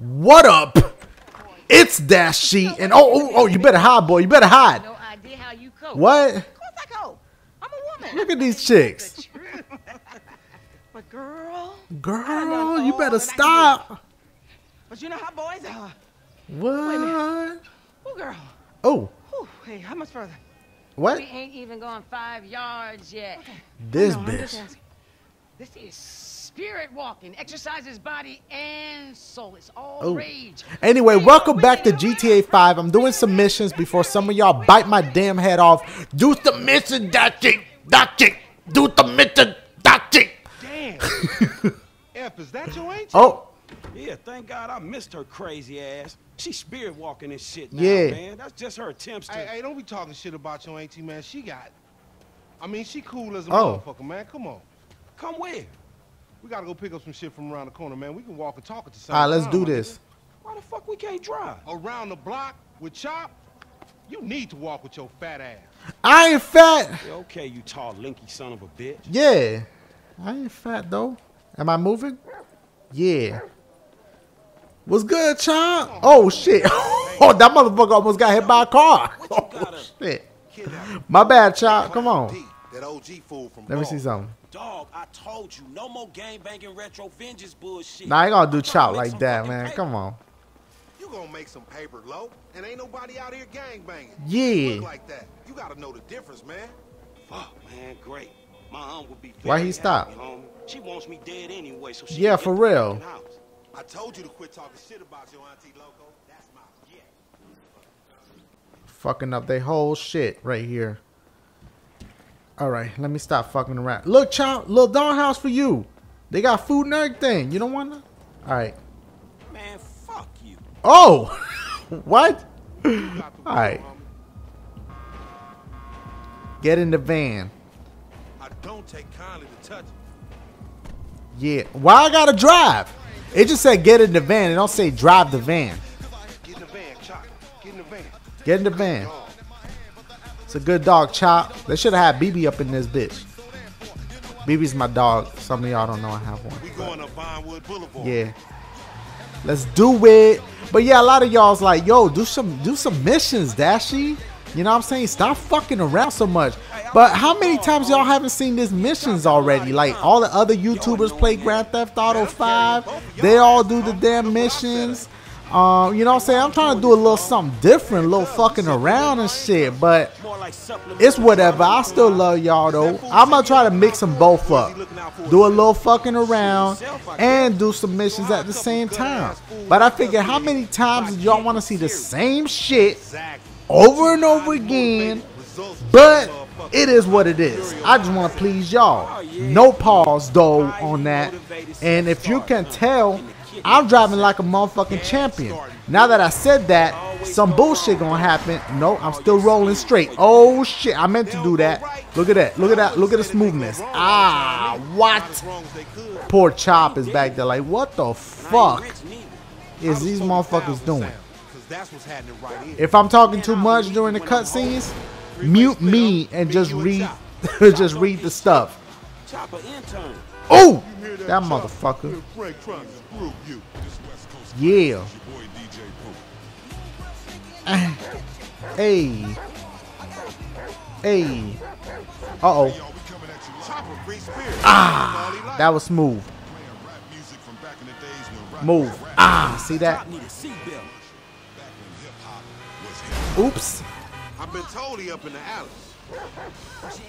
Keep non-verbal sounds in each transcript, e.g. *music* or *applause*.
What up? It's Dash Sheet, and oh, oh, oh, you better hide, boy. You better hide. No idea how you cope. What? Of course I cope. I'm a woman. Look at these chicks. But *laughs* girl, Girl, you better stop. but you know how boys are. What? Oh, girl. Oh, Whew, hey, how much further? what? We ain't even gone five yards yet. This No, bitch. This is spirit walking. Exercises body and soul. It's all Oh. rage. Anyway, welcome back to GTA 5. I'm doing some missions before some of y'all bite my damn head off. Do the mission, that chick, that chick. Do the mission, that chick. Damn. *laughs* F, is that your ain't Oh, Yeah, thank God I missed her crazy ass. She spirit walking and shit now, Yeah. man. That's just her attempts to. Hey, hey, don't be talking shit about your auntie, man. She got. I mean, she cool as a Oh. motherfucker, man. Come on. Come where? We gotta go pick up some shit from around the corner, man. We can walk and talk at the same all right, time. let's do this. Why the fuck we can't drive? Around the block with Chop, you need to walk with your fat ass. I ain't fat. Yeah, okay, you tall, linky son of a bitch. Yeah. I ain't fat, though. Am I moving? Yeah. What's good, Chomp? Oh, shit. *laughs* Oh, that motherfucker almost got hit by a car. *laughs* Oh, shit. My bad, Chomp. Come on. That OG fool from Let me see something. Dog, I told you, no more gang banging retro vengeance bullshit. Nah, I ain't gonna do I'm trying to Chop like that, man. paper. Come on. You gonna make some paper, low, and ain't nobody out here gang banging. Yeah. Like that. You gotta know the difference, man. Fuck, man, great. My aunt would be Why he stop? happy. She wants me dead anyway, so she Yeah, for real. fucking. I told you to quit talking shit about your auntie Loco. That's my yeah. Fucking up their whole shit right here. All right, let me stop fucking around. Look, Chomp, little Dawn house for you. They got food and everything. You don't want to? All right. Man, fuck you. Oh, *laughs* what? You All right. Get in the van. I don't take kindly to touch Yeah. Why I gotta drive? It just said get in the van. It don't say drive the van. Get in the van, Chop. Get in the van. Get in the van. It's a good dog, Chop. They should have had BB up in this bitch. BB's my dog. Some of y'all don't know I have one. We going up Vinewood Boulevard. Yeah. Let's do it. But yeah, a lot of y'all's like, yo, do some do some missions, Dashy. You know what I'm saying? Stop fucking around so much. But how many times y'all haven't seen these missions already? Like all the other YouTubers play Grand Theft Auto 5. They all do the damn missions. Um, you know what I'm saying? I'm trying to do a little something different, a little fucking around and shit. But it's whatever. I still love y'all though. I'm gonna try to mix them both up. Do a little fucking around and do submissions at the same time. But I figure how many times do y'all want to see the same shit over and over again? But it is what it is. I just want to please y'all. No pause though on that. And if you can tell, I'm driving like a motherfucking champion. Now that I said that, some bullshit gonna happen. No, I'm still rolling straight. Oh shit, I meant to do that. Look at that. Look at that. Look at the smoothness. Ah, what? Poor Chop is back there like, what the fuck is these motherfuckers doing? If I'm talking too much during the cutscenes, mute me and just read, *laughs* just read the stuff. Chopper intern. Oh, that motherfucker. Frank trying to screw you. Yeah. *sighs* Hey. Hey. Uh oh. Chopper free spirit. Ah, that was smooth. Move. Ah, see that? Chop need a seatbelt. Oops. I've been told he up in the alley.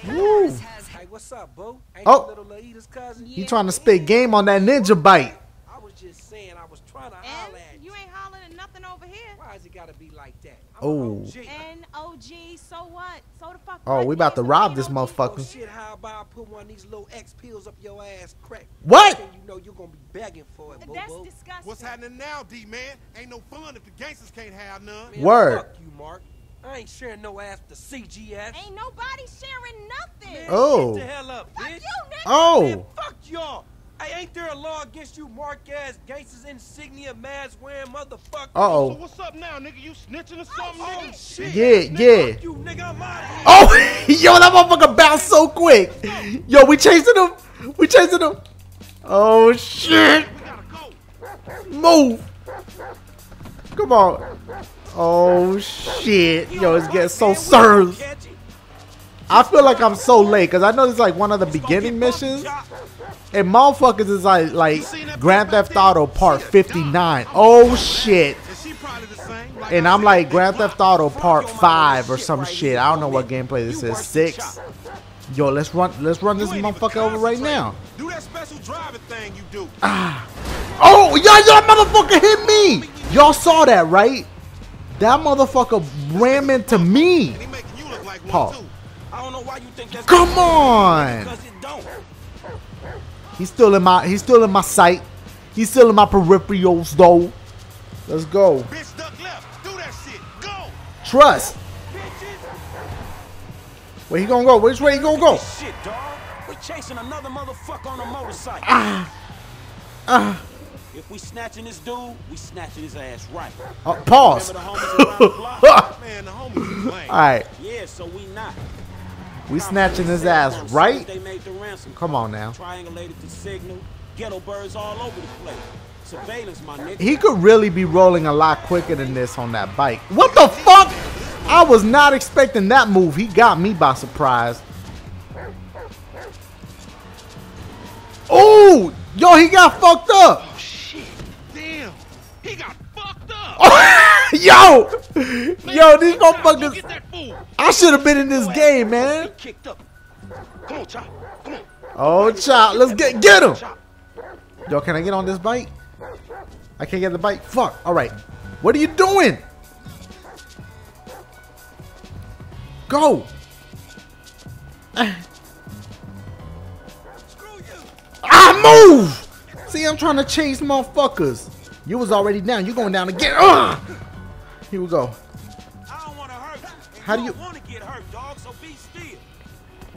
Woo. Hey, what's up, boo? Ain't Oh. little Laida's cousin? He trying to spit game on that ninja bite. I was just saying, I was trying to holler at you. you ain't hollering at nothing over here. Why has it gotta be like that? Oh. OG. And OG, so what? So the fuck. Oh, what? we about to rob this ain't OG. Oh, shit, how about I put one of these little X pills up your ass crack? What? Then you know you're gonna be begging for it, boo That's disgusting. What's happening now, D man? Ain't no fun if the gangsters can't have none. Man, Word. Fuck you, Mark. I ain't sharing no ass with the CGF. Ain't nobody sharing nothing. Man, Oh. Get the hell up, Fuck bitch. you, nigga. Oh. Man, fuck y'all. Hey, ain't there a law against you mark ass gangsters insignia mask wearing motherfuckers? Uh So oh. what's up now, nigga? You snitching or something, Oh, nigga? shit. Yeah, Nigga, yeah. Fuck you, nigga. I'm out of here. Oh, *laughs* yo, that motherfucker bounced so quick. Yo, we chasing him. We chasing him. Oh shit. We gotta go. Move. Come on. Oh shit. Yo, it's getting so served. I feel like I'm so late because I know it's like one of the beginning missions. And motherfuckers is like like Grand Theft Auto Part 59. Oh shit. And I'm like Grand Theft Auto Part 5 or some shit. I don't know what gameplay this is. 6. Yo, let's run let's run this motherfucker over right now. Do that special thing you do. Oh, y'all, y'all motherfucker hit me. Y'all saw that, right? That motherfucker ram into me. And he making you look like Paul. too. I don't know why you think that's Come on. because it don't. He's still in my he's still in my sight. He's still in my peripherals though. Let's go. Bitch, duck left. Do that shit. Go. Trust. Where he gonna go? Which way he gonna go? Shit, dog. We chasing another motherfucker on a motorcycle. Ah. If we snatching this dude, we snatching his ass right. Uh, pause. Remember the homies around the block? *laughs* Man, the homies. Alright. Yeah, so we not. We snatching his ass right? They made the ransom. Come on now. Triangulated the signal. Ghetto birds all over the place. Surveillance, my nigga. He could really be rolling a lot quicker than this on that bike. What the fuck? I was not expecting that move. He got me by surprise. Oh, yo, he got fucked up. He got fucked up. *laughs* yo, yo, these motherfuckers. get that fool. I should have been in this game, man. Come on, Chop. Come on. Oh, chop, let's get get him. Yo, can I get on this bike? I can't get the bike. Fuck. All right. What are you doing? Go. Ah, move. See, I'm trying to chase motherfuckers. You was already down. You going down again. Ugh. Here we go. I don't want to hurt you. How do you- want to get hurt, dog, so be still.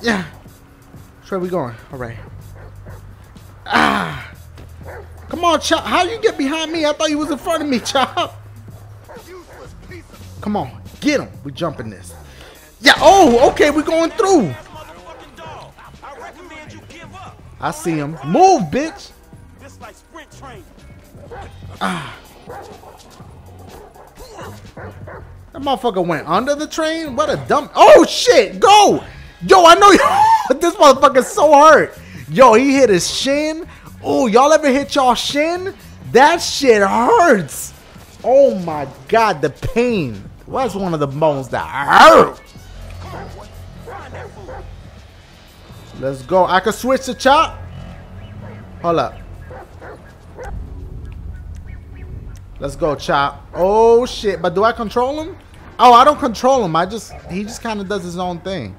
Yeah. Where we going? All right. Ah. Come on, Chop. How you get behind me? I thought you was in front of me, Chop. Come on. Get him. We jumping this. Yeah. Oh, okay. we going through. That's motherfucking dog. I recommend you give up. I see him. Move, bitch. This like sprint training. *sighs* That motherfucker went under the train. What a dumb. Oh shit! Go! Yo, I know *laughs* this motherfucker's so hurt. Yo, he hit his shin. Oh, y'all ever hit y'all shin? That shit hurts. Oh my god, the pain. What's one of the bones that hurt? Let's go. I can switch the chop. Hold up. Let's go, Chop. Oh shit! But do I control him? Oh, I don't control him. I just he just kind of does his own thing.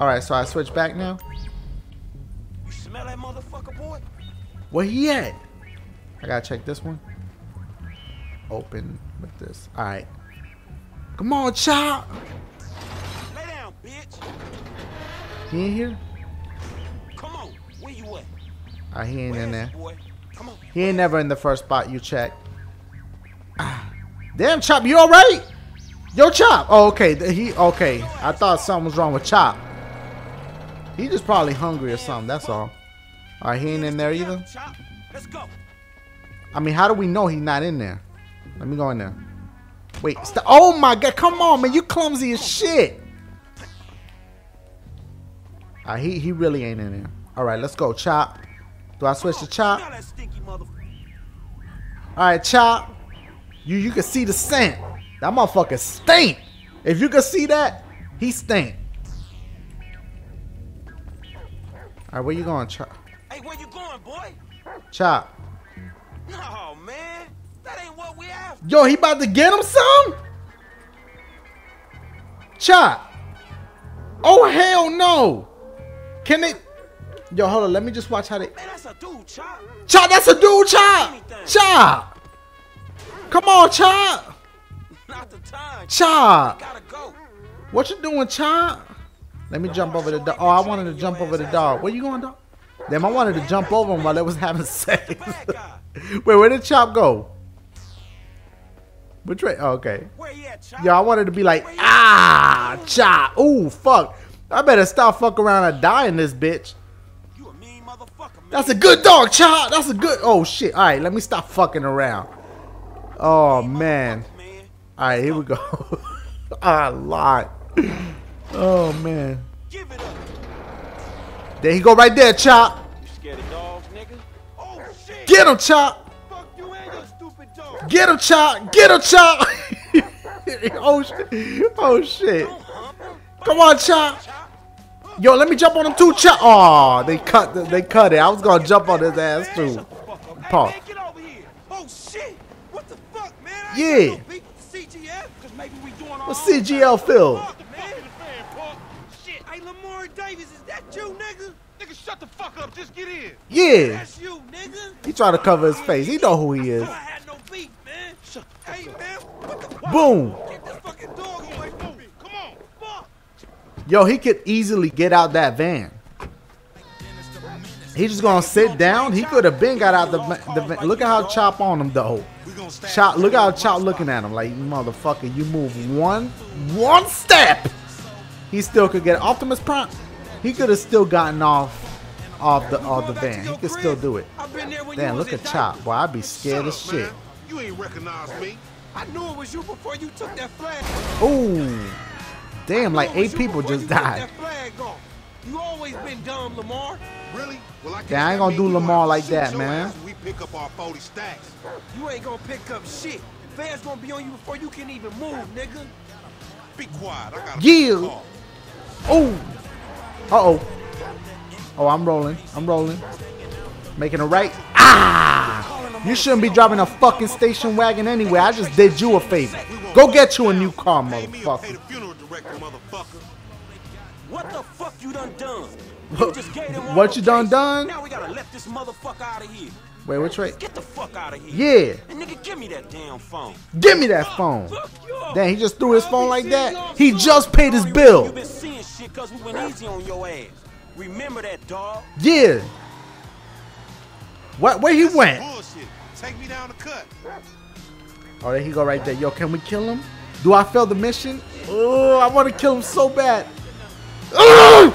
All right, so I switch back now. You smell that motherfucker, boy? Where he at? I gotta check this one. Open with this. All right. Come on, Chop. Lay down, bitch. He in here? Come on. Where you at? Ah, he ain't in there. Come on. He ain't never in the first spot you check. Ah. Damn, Chop, you all right? Yo, Chop. Oh, okay. He okay. I thought something was wrong with Chop. He just probably hungry or something. That's all. All right, he ain't in there either. Chop. Let's go. I mean, how do we know he's not in there? Let me go in there. Wait. Oh my God! Come on, man. You clumsy as shit. All right, he he really ain't in there. All right, let's go, Chop. Do I switch to Chop? Smell that stinky motherfucker. All right, Chop. You you can see the scent. That motherfucker stink. If you can see that, he stink. All right, where you going, Chop? Hey, where you going, boy? Chop. No, man. That ain't what we after. Yo, he about to get him some? Chop. Oh hell no. Can they? Yo, hold on. Let me just watch how they. Man, that's a dude, Chop. Chop, that's a dude. Chop. Chop. Come on, Chop. Not the time. Chop. Gotta go. What you doing, Chop? Let me jump over the dog. Oh, I wanted to jump over the dog. Where you going, dog? Damn, I wanted to jump over him while they was having *laughs* sex. *laughs* Wait, where did Chop go? Which way? Oh, okay. Where you at, Yo, I wanted to be like, ah, Chop. Ooh, fuck. I better stop fuck around and die in this bitch. That's a good dog, Chop. That's a good. Oh shit. All right, let me stop fucking around. Oh man. All right, here we go. *laughs* A lot. Oh man. There he go right there, Chop. Get him, Chop. Get him, Chop. Get him, Chop. *laughs* oh shit. Oh shit. Come on, Chop. Yo, let me jump on him too, Chop. Oh, they cut. The, they cut it. I was gonna jump on his ass too. Hey, Paul. man, get over here. Oh shit! What the fuck, man? I Yeah. ain't got no beef with CGF, cause maybe we doing our What's CGL Phil? Fuck. Shit, hey Lamar Davis, is that you, nigga? Nigga, shut the fuck up. Just get in. Yeah. That's you, nigga. He trying to cover his face. He know who he is. I Yo, he could easily get out that van. He just gonna sit down. He could have been got out the, the van. Look at how Chop on him though. We gonna stack Chop, look how Chop looking at him like motherfucker. You move one, one step, he still could get Optimus Prime. He could have still gotten off, off the off the van. He could still do it. I've been there when Damn, look at Chop. Boy, I'd be scared as shit. You ain't recognize me. I knew it was you before you took that flag. Ooh, damn! Like I knew it was eight people just died. That flag off. You always been dumb, Lamar. Really? Well, I guess Yeah, I ain't gonna do Lamar like that, man. We pick up our 40 stacks. You ain't gonna pick up shit. Fans gonna be on you before you can even move, nigga. Be quiet. I got a Yeah. Oh. Uh oh. Oh, I'm rolling. I'm rolling. Making a right. Ah! You shouldn't be driving a fucking station wagon anyway. I just did you a favor. Go get you a new car, Pay me or pay motherfucker. the funeral director, motherfucker. What the fuck you done done? What- just gave them what you done done? Now we gotta let this motherfucker out of here. Wait, which way? Get the fuck out of here. Yeah. And nigga, give me that damn phone. Give me that phone. Damn, he just threw his phone like that. He just paid his bill. You been seeing shit cause we went easy on your ass. Remember that, dog? Yeah. What? Where he went? Bullshit. Take me down the cut. Oh, there he go right there. Yo, can we kill him? Do I fail the mission? Oh, I want to kill him so bad. Ugh!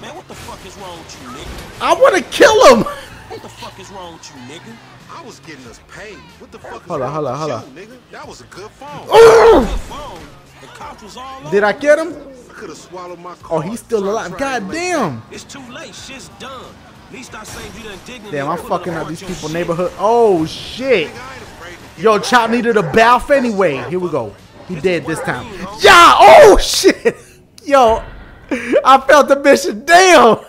Man, what the fuck is wrong with you, nigga? I want to kill him. What the fuck is wrong with you, nigga? I was getting us paid. What the fuck is Hold on, wrong hold on, hold you, nigga? That was a good phone. Ugh! Good phone. The cops was all over. Did I get him? I could have swallowed my Oh, he's still alive. God damn. It's too late. Shit's done. At least I saved you the indignity. Damn, I'm fucking up these people neighborhood. Oh shit. that. Nigga, I ain't afraid to get Yo, Chop needed a bath anyway. Here we go. He dead this time. Yeah. Oh shit. *laughs* Yo, I felt the mission. Damn.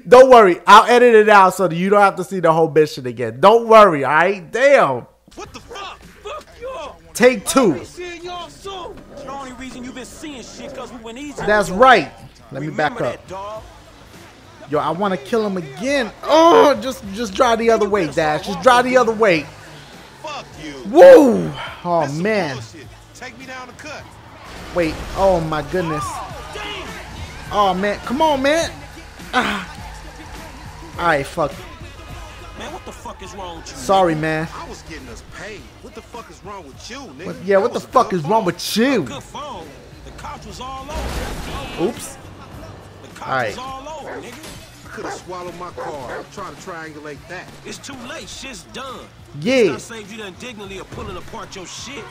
*laughs* don't worry. I'll edit it out so that you don't have to see the whole mission again. Don't worry. All right. Damn. What the fuck? Fuck you. Take two. Be seeing y'all soon. The only reason you been seeing shit cause we went easy. on That's right. Let me back up. Yo, I want to kill him again. Oh, just just drive the other way, Dash. Just drive the other way. Fuck you. Woo. Oh man. Take me down the cut. Wait. Oh my goodness. Oh man. Come on, man. Ah. All right. Fuck. Man, what the fuck is wrong with you? Sorry, man. I was getting us paid. What the fuck is wrong with you, nigga? Yeah. What the fuck is wrong with you? Good phone. The cops was all over. Oops. The Alright. all over, nigga. Could have swallowed my car. I'm trying to triangulate that. It's too late. Shit's done. Yeah. I saved you the indignity of pulling apart your shit.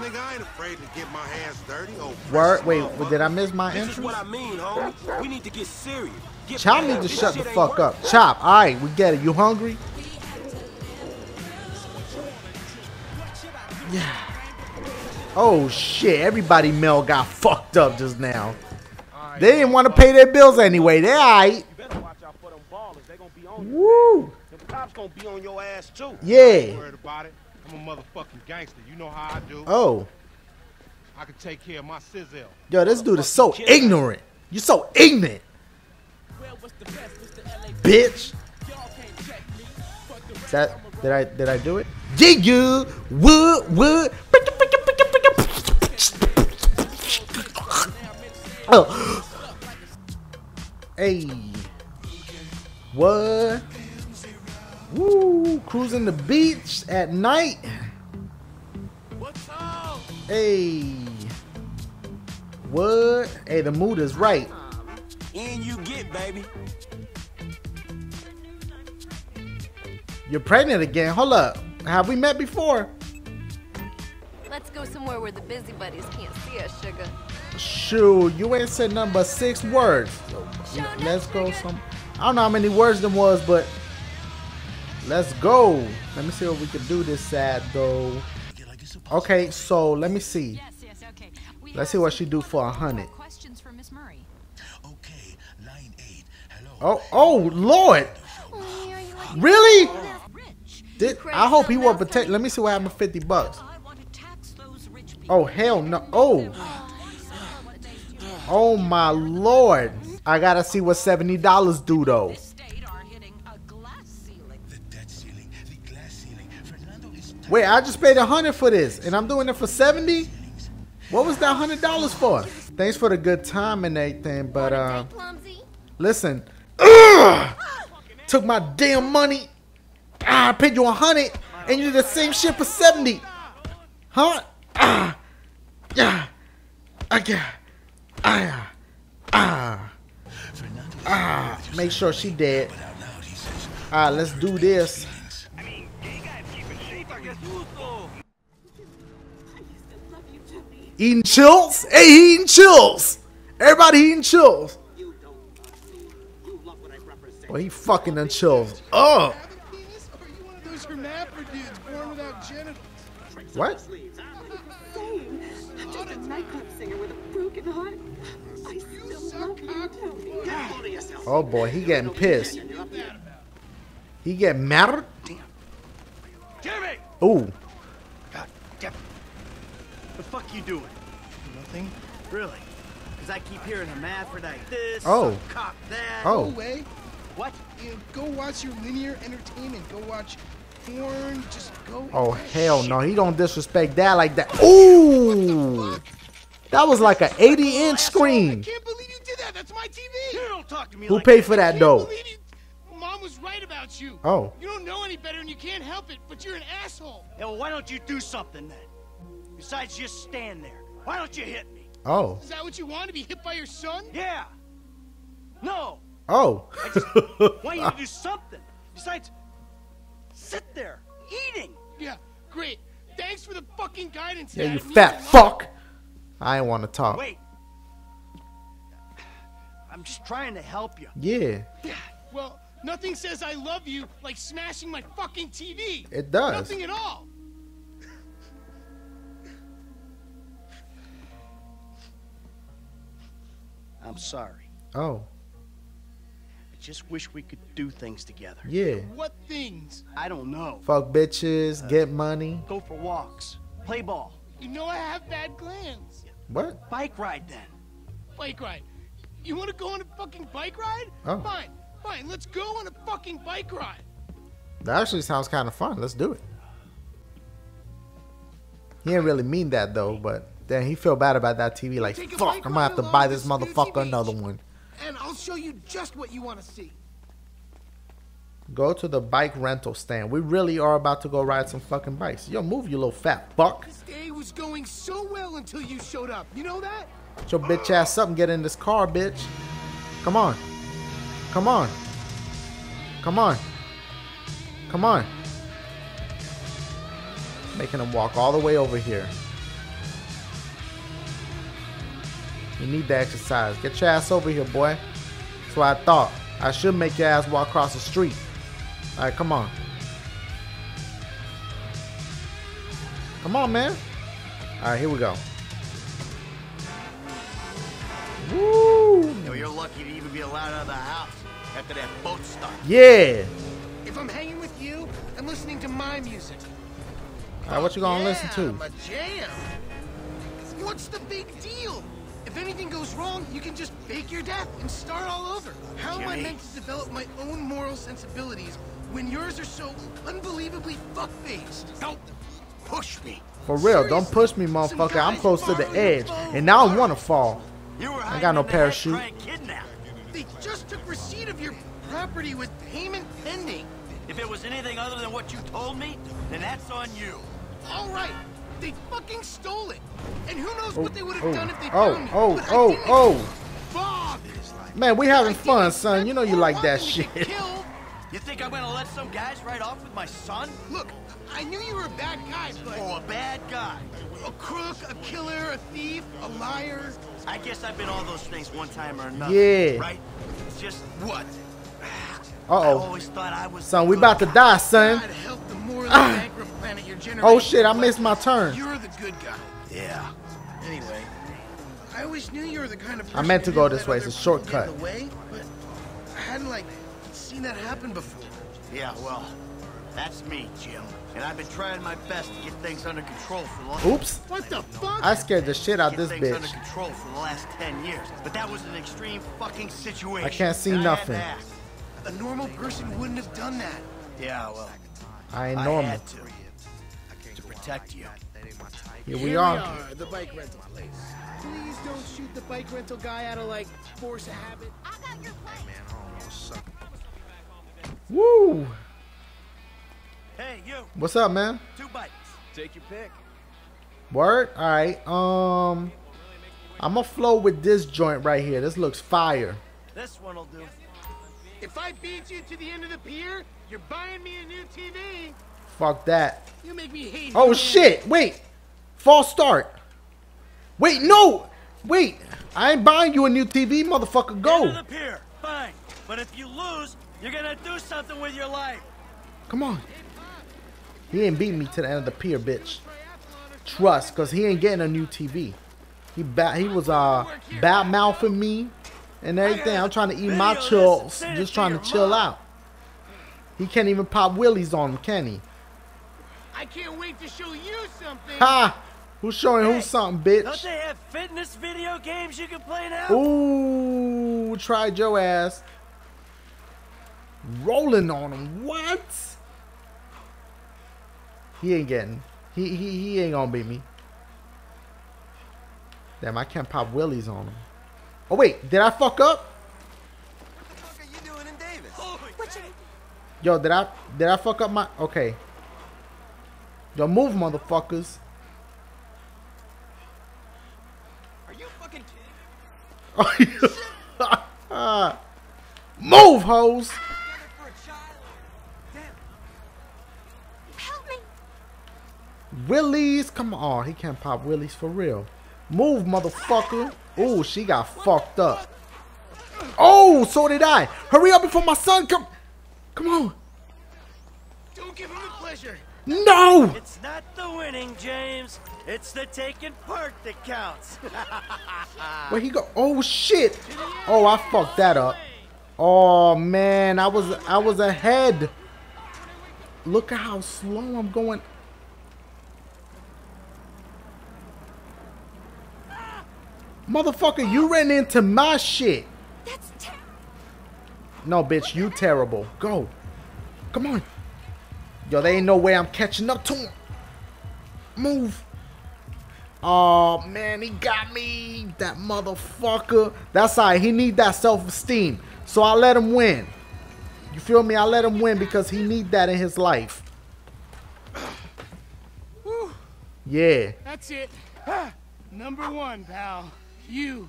Nigga, I ain't afraid to get my hands dirty. Oh, Word. precious Wait. motherfucker. Did I miss my This is entrance? what I mean, homie. We need to get serious. Get Chop back. need to This shut the fuck working. up. Chop. All right. We get it. You hungry? Yeah. Oh shit! Everybody Mel got fucked up just now. They didn't want to pay their bills anyway. They alright. You better watch out for them ballers. They gonna be on you. Woo. Them cops gonna be on your ass too. Yeah. Worried about it. I'm a motherfucking gangster. You know how I do. Oh. I can take care of my sizzle. Yo, this dude is so ignorant. You're so ignorant. Bitch. Is that did I did I do it? Yeah, you would would. Oh. Hey. What? Woo! Cruising the beach at night. Hey. What? Hey, the mood is right. In you get, baby. You're pregnant again. Hold up. Have we met before? Let's go somewhere where the busybodies can't see us, sugar. Shoot, you ain't said nothing but six words. Show Let's go some. I don't know how many words them was, but let's go. Let me see what we can do this sad though. Okay, so let me see. Yes, yes, okay. We Let's see what she do for a hundred. Questions for Miss Murray. Okay, line eight. Hello. Oh, oh, Lord, Honey, are you like really? Rich. Did, I hope he little will mouse, protect. Let me see what happened. Fifty bucks. I want to tax those rich people. Oh hell no. Oh, oh my Lord. I gotta see what seventy dollars do though. State are hitting a glass ceiling. The debt ceiling, the glass ceiling. Fernando is Wait, I just paid a hundred for this, and I'm doing it for seventy. What was that hundred dollars for? Thanks for the good time and everything, but uh, listen, Ugh! took my damn money. Ah, I paid you a hundred, and you did the same shit for seventy, huh? Ah, yeah, I got, ah, ah, ah. Make sure she dead. Ah, let's do this. Eating chills? Hey, he eating chills. Everybody eating chills. Well, he fucking done chills. Oh, what? Oh boy, he getting pissed. He getting mad. Jimmy! Ooh, The fuck you doing? Nothing. Really? Because I keep hearing hermaphrodite this, Oh. some cock that. Go oh, away. What? You know, go watch your linear entertainment. Go watch porn. Just go. oh hell no, he don't disrespect that like that. Ooh, that was like an 80 inch I screen. can't believe you did that. That's my TV. You don't talk to me Who like paid for that can't though? Mom was right about you. Oh, You don't know any better and you can't help it, but you're an asshole. Yeah, well, why don't you do something then? Besides just stand there. Why don't you hit me? oh, Is that what you want to be hit by your son? Yeah. No. oh. I just *laughs* want you to do something? Besides, sit there eating. Yeah, great. Thanks for the fucking guidance. yeah, Dad. you fat fuck. I ain't want to talk. Wait. I'm just trying to help you. Yeah, Well, nothing says I love you like smashing my fucking TV. it does. Nothing at all. I'm sorry. Oh, I just wish we could do things together. yeah. What things? I don't know. Fuck bitches, uh, get money. Go for walks. Play ball. You know I have bad glands. What? Bike ride then. Bike ride. You want to go on a fucking bike ride? Oh. Fine, fine. Let's go on a fucking bike ride. That actually sounds kind of fun. Let's do it. He didn't really mean that though, but then he feel bad about that TV. Like, fuck, I'm gonna have to buy this motherfucker another one. And I'll show you just what you want to see. Go to the bike rental stand. We really are about to go ride some fucking bikes. Yo, move, you little fat fuck. This day was going so well until you showed up. You know that? Get your bitch ass up and get in this car, bitch. Come on. Come on. Come on. Come on. Making him walk all the way over here. You need the exercise. Get your ass over here, boy. That's what I thought. I should make your ass walk across the street. Alright, come on. Come on, man. Alright, here we go. Woo! You know, you're lucky to even be allowed out of the house after that boat stuck. Yeah. If I'm hanging with you, I'm listening to my music. Alright, what you gonna yeah, listen to? My jam. What's the big deal? If anything goes wrong, you can just fake your death and start all over. How am I meant to develop my own moral sensibilities when yours are so unbelievably fuck-faced? Don't push me. For real, don't push me, motherfucker. I'm close to the edge, and now I wanna fall. You were I got no hiding in the head parachute. trying to kidnap. They just took receipt of your property with payment pending. If it was anything other than what you told me, then that's on you. All right, they fucking stole it. And who knows Oh, what they would have oh, done if they oh, found me. oh, but I oh, didn't oh. Bob! Man, we having fun, son. You know you like that shit. You think I'm gonna let some guys ride off with my son? Look, I knew you were a bad guy, but... Oh, a bad guy. A crook, a killer, a thief, a liar. I guess I've been all those things one time or another. Yeah. Right? It's just what? Uh I oh. always thought I was. Son, we about to die, son. God help the morally *clears throat* bankrupt planet your generation. Oh shit, I missed my turn. You're the good guy. Yeah. Anyway, I always knew you were the kind of person I meant to go this way, it's a shortcut. in the way, but I hadn't like seen that happen before. Yeah, well, that's me, Jim. And I've been trying my best to get things under control for the last. Oops. What the fuck? I scared the shit out get this things under bitch. control for the last 10 years. But that was an extreme fucking situation. I can't see and nothing. A normal person wouldn't have done that. Yeah, well, I ain't I normal. had to. To protect you. Here we are. the bike rental place. Please don't shoot the bike rental guy out of like force of habit. Woo! Hey, you. What's up, man? Two bikes. Take your pick. Word? Alright, um I'm gonna flow with this joint right here. This looks fire. This one'll do. If I beat you to the end of the pier, you're buying me a new TV. Fuck that. You make me hate. Oh you. shit! Wait! False start. Wait, no! Wait! I ain't buying you a new TV, motherfucker. End Go! of the pier. Fine. But if you lose, you're gonna do something with your life. Come on. He ain't beat me to the end of the pier, bitch. Trust, cause he ain't getting a new TV. He ba- he was uh bad mouthing me and everything. I'm trying to eat my chills, and send it just trying to chill out. He can't even pop willies on him, can he? I can't wait to show you something. Ha! Who's showing Hey, who something, Don't bitch? they have fitness video games you can play now? Ooh, tried your ass. Rolling on him. What? He ain't getting. He he he ain't gonna beat me. Damn, I can't pop willies on him. Oh wait, did I fuck up? What are you doing in Davis? Oh, Yo, did I did I fuck up my okay. Yo, move motherfuckers. Are you fucking kidding? *laughs* move, hoes. Willies, come on. He can't pop willies for real. Move, motherfucker. Ooh, she got fucked up. Oh, so did I. Hurry up before my son come. Come on. Don't give him the pleasure. No. It's not the winning, James. It's the taking part that counts. *laughs* Where he go? Oh shit. Oh, I fucked that up. Oh man, I was I was ahead. Look at how slow I'm going. Motherfucker, you ran into my shit. That's ter- No, bitch, you terrible. Go. Come on. Yo, there ain't no way I'm catching up to him. Move. Oh, man, he got me. That motherfucker. That's all right. He need that self-esteem. So I let him win. You feel me? I let him win because he need that in his life. Whew, Yeah. that's it. Number one, pal. You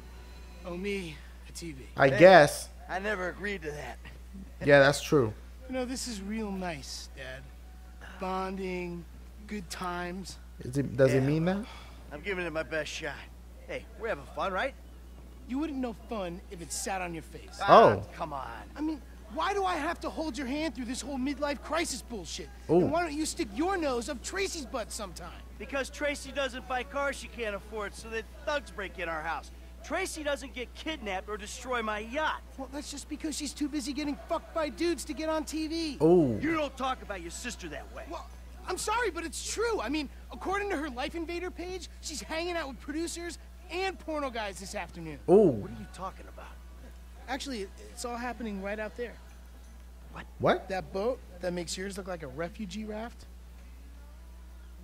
owe me a TV. I guess. I never agreed to that. Yeah, that's true. You know, this is real nice, Dad. Bonding, good times. Is it, does it mean that? I'm giving it my best shot. Hey, we're having fun, right? You wouldn't know fun if it sat on your face. Oh. Ah, come on. I mean, why do I have to hold your hand through this whole midlife crisis bullshit? Ooh. And why don't you stick your nose up Tracy's butt sometime? Because Tracy doesn't buy cars she can't afford, so that thugs break in our house. Tracy doesn't get kidnapped or destroy my yacht. Well, that's just because she's too busy getting fucked by dudes to get on TV. Oh. You don't talk about your sister that way. Well, I'm sorry, but it's true. I mean, according to her Life Invader page, she's hanging out with producers and porno guys this afternoon. Oh. What are you talking about? Actually, it's all happening right out there. What? That boat that makes yours look like a refugee raft?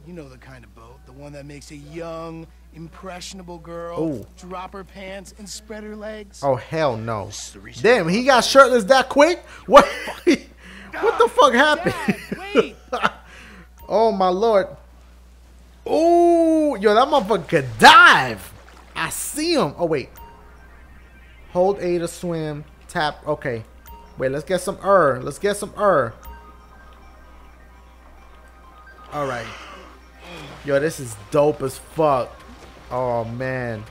You know the kind of boat, the one that makes a young, impressionable girl Ooh. drop her pants and spread her legs. Oh hell no! Damn, he got shirtless that quick. *laughs* What? what the fuck happened? Dad, wait! *laughs* oh my lord! Ooh, yo, that motherfucker could dive. I see him. Oh wait. Hold A to swim. Tap. Okay. Wait, let's get some er. Let's get some er. All right. Yo, this is dope as fuck. Oh man.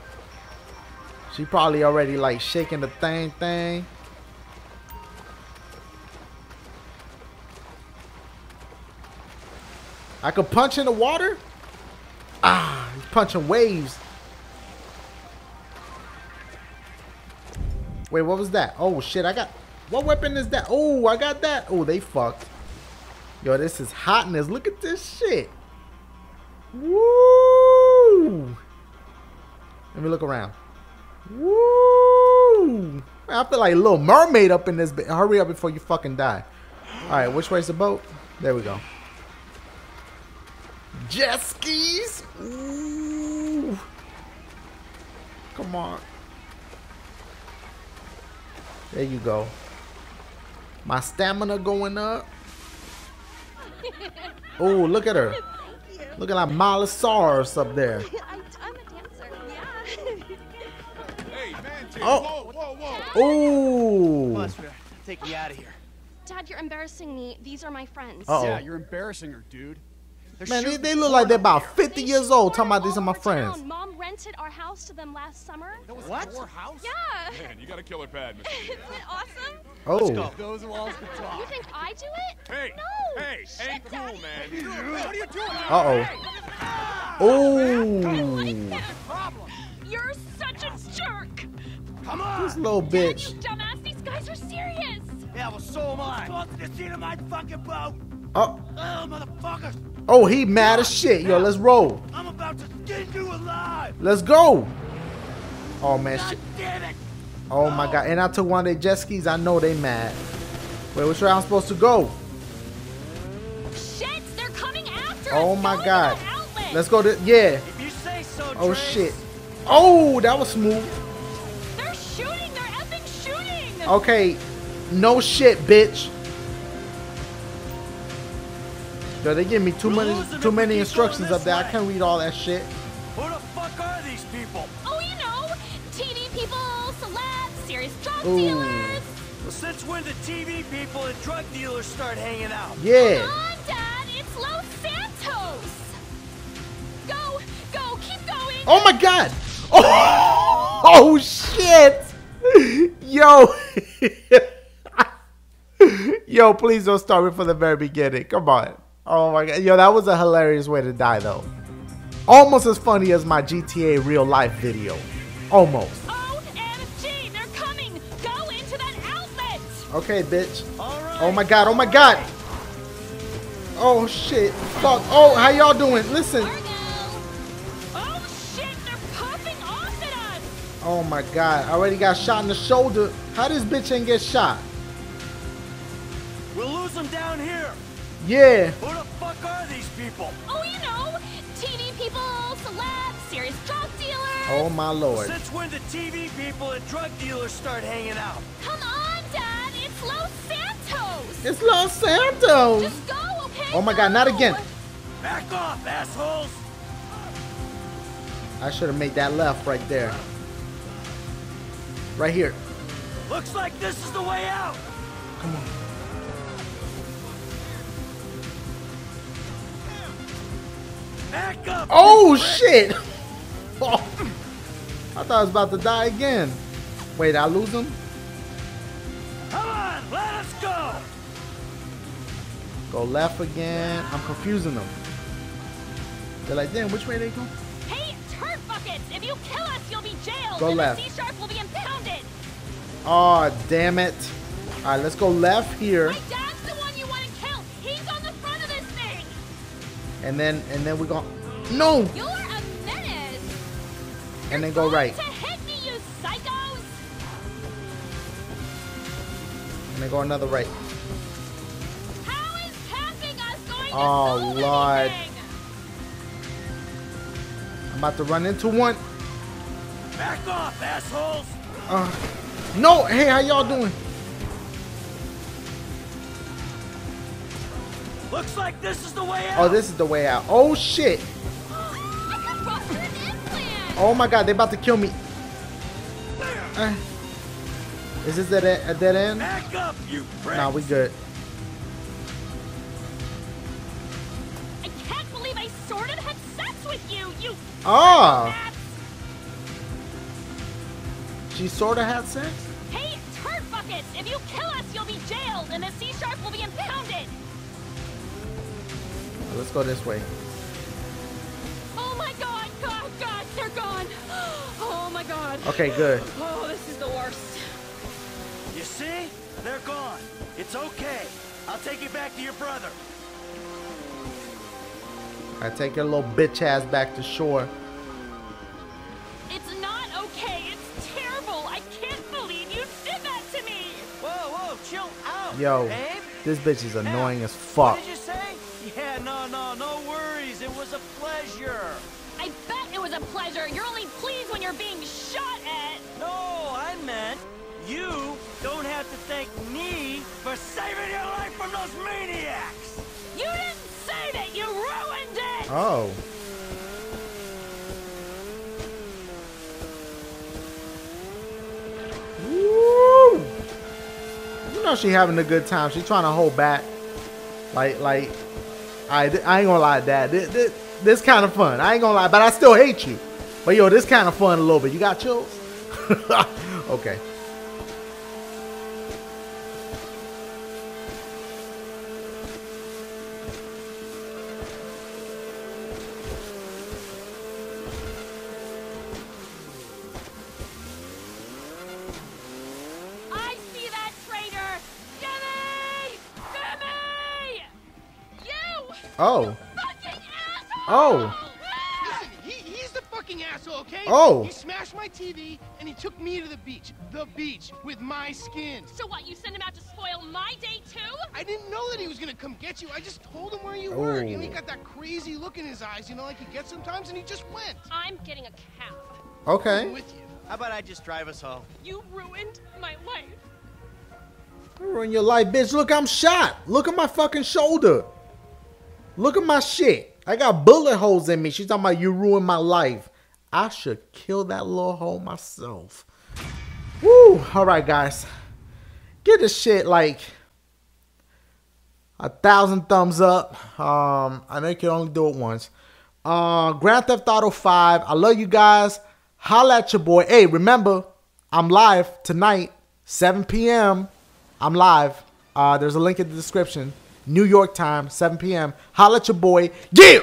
She probably already like shaking the thing thing. I could punch in the water? Ah, he's punching waves. Wait, what was that? Oh shit, I got what weapon is that? Oh, I got that. Oh, they fucked. Yo, this is hotness. Look at this shit. Woo! Let me look around. Woo! I feel like a little mermaid up in this bit. Hurry up before you fucking die. Alright, which way's the boat? There we go. Jet skis! Ooh. Come on. There you go. My stamina going up. *laughs* Oh, look at her. Look at that Mollosaurus up there. *laughs* I, I'm a dancer. Yeah. Hey, man, Tim, Oh. whoa, whoa, whoa. Ooh. Take me out of here. Dad, you're embarrassing me. These are my friends. Uh-oh. Yeah, you're embarrassing her, dude. They're Man, they, they look like they're about 50 They years old. Talking about these are my friends. town. Mom rented our house to them last summer. What? Your house? Yeah. Man, you got a killer pad, Mr. *laughs* Isn't it awesome? Oh. go. Those walls can You think I do it? Hey, No. hey, Shit, ain't cool, Daddy. man. What are you doing? Uh oh. Ooh. You're such a jerk. Come on! This little bitch. You dumbass. These guys are serious. Yeah, well, so am I. Go to the scene of my fucking boat. Oh. Oh, motherfuckers! Oh, he mad as shit. Yo, let's roll. I'm about to skin you alive. Let's go. Oh man. Shit. damn it! Oh my god. And I took one of their jet skis. I know they mad. Wait, which way I'm supposed to go? Shit, they're coming after Oh us. my Go god. Let's go to yeah. If you say so, Oh Trace. shit. Oh, that was smooth. They're shooting. They're effing shooting. Okay. No shit, bitch. Yo, they give me too We're many too many instructions up there. I can't read all that shit. Who the fuck are these people? Oh, you know, TV people, celebs, serious drug Ooh. dealers. Well, since when did TV people and drug dealers start hanging out? Yeah. Come on, Dad. It's Los Santos. Go, go, keep going. Oh my god. Oh, *laughs* oh shit. Yo. *laughs* Yo, please don't start me from the very beginning. Come on. Oh my god. Yo, that was a hilarious way to die though. Almost as funny as my GTA real life video. Almost. OMG, they're coming. Go into that outlet. Okay, bitch. All right. Oh my god. Oh my god. Oh shit. Fuck. Oh, how y'all doing? Listen. Oh shit, they're popping off at us. Oh my god. I already got shot in the shoulder. How this bitch ain't get shot? We'll lose them down here. Yeah. Who the fuck are these people? Oh, you know, TV people, celebs, serious drug dealers. Oh my lord. Since when did TV people and drug dealers start hanging out? Come on, Dad. It's Los Santos. It's Los Santos. Just go, okay? Oh my god, not again. Back off, assholes! I should have made that left right there. Right here. Looks like this is the way out. Come on. Oh you prick. shit! *laughs* Oh. I thought I was about to die again. Wait, I lose him? Come on, let us go. Go left again. I'm confusing them. They're like, damn, which way they go? Hey, turd buckets! If you kill us, you'll be jailed. Go and left. The sea shark will be impounded. Oh, damn it. All right, let's go left here, and then and then we go. No, You're a menace. and then go right, To hit me, you psychos. and then go another right. How is passing us going Oh to solve lord, anything? I'm about to run into one. Back off, assholes. Uh, no, hey, how y'all doing? Looks like this is the way out. Oh, this is the way out. Oh shit. *gasps* I could rupture an implant. Oh my god, they about to kill me. Uh, Is this a dead, a dead end? Back up, you prick! Nah, we good. I can't believe I sort of had sex with you, you Oh. She sort of had sex? Let's go this way. Oh my god, god, god, they're gone! Oh my god. Okay, good. Oh, this is the worst. You see? They're gone. It's okay. I'll take you back to your brother. I take your little bitch ass back to shore. It's not okay. It's terrible. I can't believe you did that to me. Whoa, whoa, chill out. Yo, babe. this bitch is annoying as What fuck. did you say? Yeah, no, no, no worries. It was a pleasure. I bet it was a pleasure. You're only pleased when you're being shot at. No, I meant you don't have to thank me for saving your life from those maniacs. You didn't say that. You ruined it. Oh. Woo! You know she having a good time. She trying to hold back. Like, like, I, I ain't gonna lie, Dad. This, this, this kind of fun. I ain't gonna lie, but I still hate you. But yo, this kind of fun a little bit. You got chills? *laughs* okay. Oh. Fucking! Oh. Listen, he, he's the fucking asshole, okay? Oh. He smashed my TV and he took me to the beach. The beach with my skin. So what? You sent him out to spoil my day too? I didn't know that he was gonna come get you. I just told him where you were. You know, he Oh. got that crazy look in his eyes, you know, like he gets sometimes, and he just went. I'm getting a cab. Okay. With you. How about I just drive us home? You ruined my life. Ruin your life, bitch. Look, I'm shot. Look at my fucking shoulder. Look at my shit. I got bullet holes in me. She's talking about you ruined my life. I should kill that little hole myself. Woo! All right, guys. Get this shit like a thousand thumbs up. Um, I know you can only do it once. Uh, Grand Theft Auto 5. I love you guys. Holla at your boy. Hey, remember, I'm live tonight, 7 p.m. I'm live. Uh, there's a link in the description. New York time, 7 p.m. Holla at your boy. Yeah!